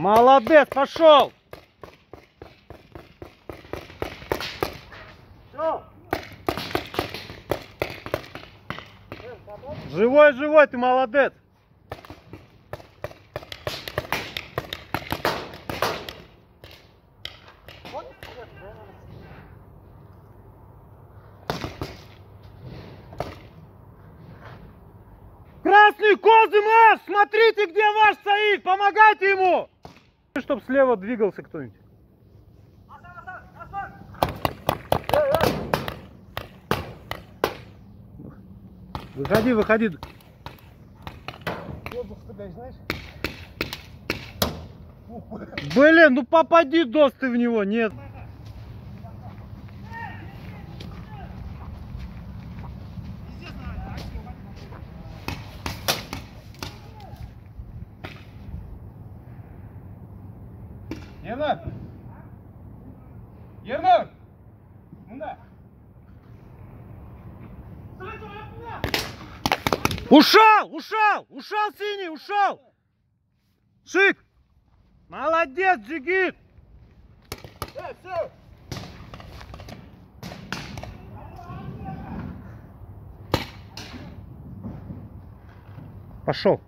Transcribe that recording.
Молодец, пошел! Все. Живой, живой, ты молодец! Красный козы марш! Смотрите, где ваш стоит! Помогайте ему! Чтоб слева двигался кто-нибудь. Выходи, выходи. Блин, ну попади дос ты в него, нет. Ернар! Ернар! Мында! Ушел, ушел, ушел синий, ушел. Шик. Молодец, Джигит. Все, все! Пошел.